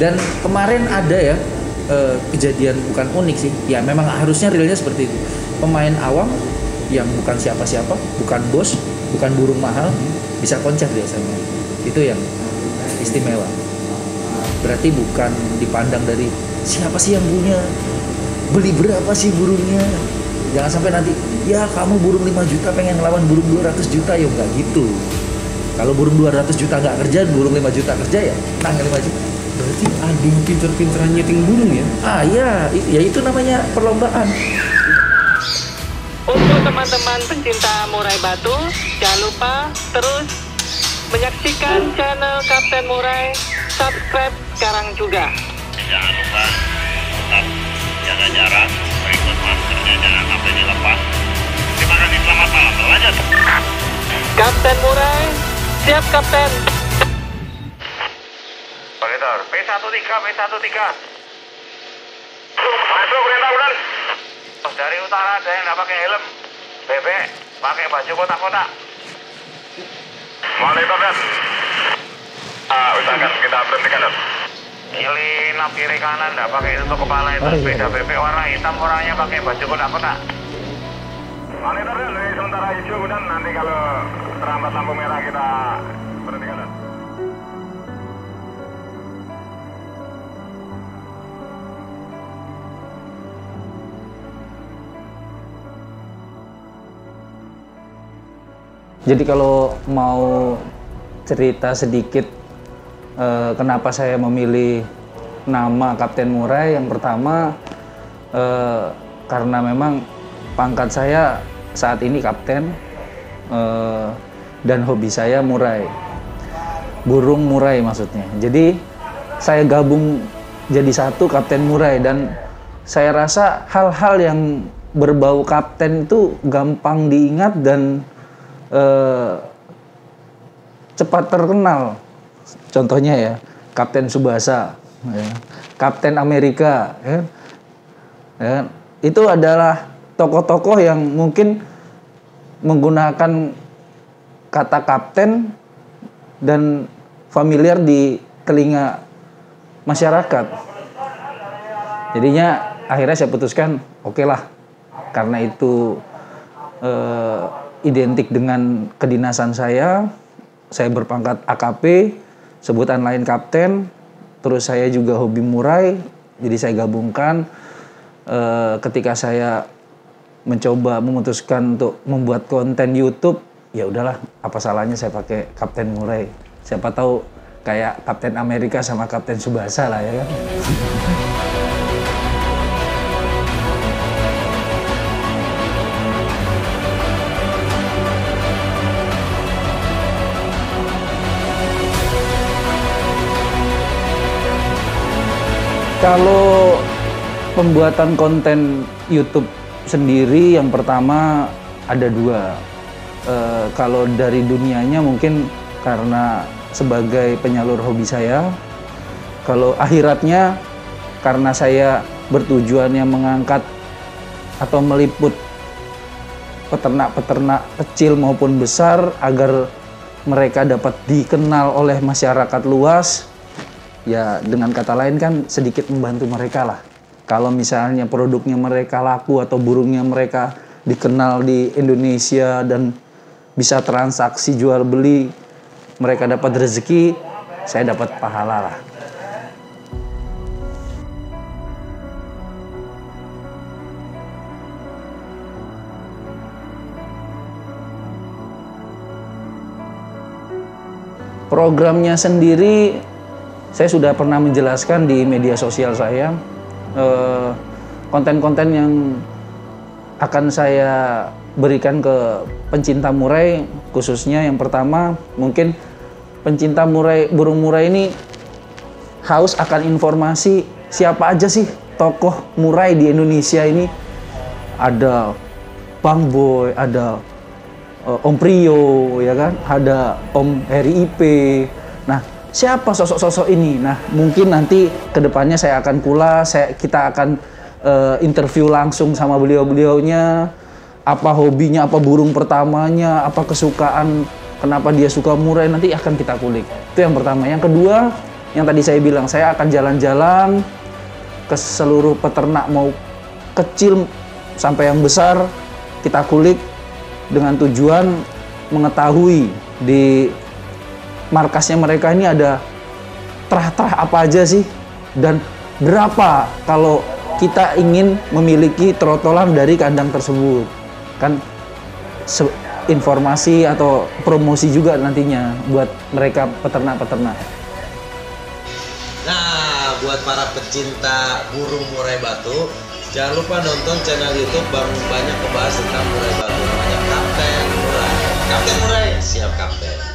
Dan kemarin ada ya eh, kejadian bukan unik sih. Ya memang harusnya realnya seperti itu. Pemain awam yang bukan siapa-siapa, bukan bos, bukan burung mahal, bisa koncer biasanya. Itu yang istimewa. Berarti bukan dipandang dari siapa sih yang punya, beli berapa sih burungnya. Jangan sampai nanti, ya kamu burung 5 juta pengen ngelawan burung 200 juta, ya nggak gitu. Kalau burung 200 juta nggak kerja, burung 5 juta kerja ya, menang 5 juta. Berarti ada yang pinter-pinteran nyeting burung ya? Ah ya, i- ya itu namanya perlombaan. Untuk teman-teman pencinta murai batu, jangan lupa terus menyaksikan channel Kapten Murai. Subscribe sekarang juga. Jangan lupa tetap jaga jarak, berikut maskernya jangan sampai dilepas. Terima kasih, selamat malam. Lanjut. Kapten Murai, siap Kapten. Koridor P13, P13. Masuk perintah udan. Dari utara ada yang nggak pakai helm. BB pakai baju kotak-kotak. Monitor dan. Ah, usahakan kita berhentikan dan. Kiri nap kiri kanan nggak pakai tutup kepala itu Oh, iya. sepeda BB warna hitam orangnya pakai baju kotak-kotak. Monitor dan sementara hijau dan nanti kalau terlambat lampu merah kita berhentikan dan. Jadi kalau mau cerita sedikit eh, kenapa saya memilih nama Kapten Murai, yang pertama eh, karena memang pangkat saya saat ini kapten eh, dan hobi saya murai, burung murai maksudnya. Jadi saya gabung jadi satu Kapten Murai dan saya rasa hal-hal yang berbau kapten itu gampang diingat dan eh, cepat terkenal. Contohnya ya, Kapten Subasa, ya. Kapten Amerika, ya. Ya, itu adalah tokoh-tokoh yang mungkin menggunakan kata kapten dan familiar di telinga masyarakat. Jadinya akhirnya saya putuskan, oke lah, karena itu eh, identik dengan kedinasan saya, saya berpangkat AKP, sebutan lain kapten, terus saya juga hobi murai, jadi saya gabungkan. Eh, ketika saya mencoba memutuskan untuk membuat konten YouTube, ya udahlah, apa salahnya saya pakai Kapten Murai. Siapa tahu kayak Kapten Amerika sama Kapten Subasa lah ya kan. Kalau pembuatan konten YouTube sendiri yang pertama ada dua. Eh, kalau dari dunianya mungkin karena sebagai penyalur hobi saya. Kalau akhiratnya karena saya bertujuannya mengangkat atau meliput peternak-peternak kecil maupun besar agar mereka dapat dikenal oleh masyarakat luas ya dengan kata lain kan sedikit membantu mereka lah. Kalau misalnya produknya mereka laku atau burungnya mereka dikenal di Indonesia dan bisa transaksi jual beli, mereka dapat rezeki, saya dapat pahala lah. Programnya sendiri saya sudah pernah menjelaskan di media sosial saya eh, konten-konten yang akan saya berikan ke pencinta murai khususnya yang pertama mungkin pencinta murai burung murai ini haus akan informasi siapa aja sih tokoh murai di Indonesia ini ada Bang Boy, ada eh, Om Prio, ya kan? Ada Om Heri IP. Nah, siapa sosok-sosok ini? Nah, mungkin nanti ke depannya saya akan kulas, saya, kita akan eh, interview langsung sama beliau-beliaunya. Apa hobinya, apa burung pertamanya, apa kesukaan, kenapa dia suka murai, nanti akan kita kulik. Itu yang pertama. Yang kedua, yang tadi saya bilang saya akan jalan-jalan ke seluruh peternak mau kecil sampai yang besar kita kulik dengan tujuan mengetahui di markasnya mereka ini ada terah-terah apa aja sih dan berapa kalau kita ingin memiliki trotolan dari kandang tersebut kan informasi atau promosi juga nantinya buat mereka peternak-peternak Nah, buat para pecinta burung murai batu, jangan lupa nonton channel YouTube Bang banyak membahas tentang murai batu namanya Kapten Murai. Kapten Murai, siap kapten.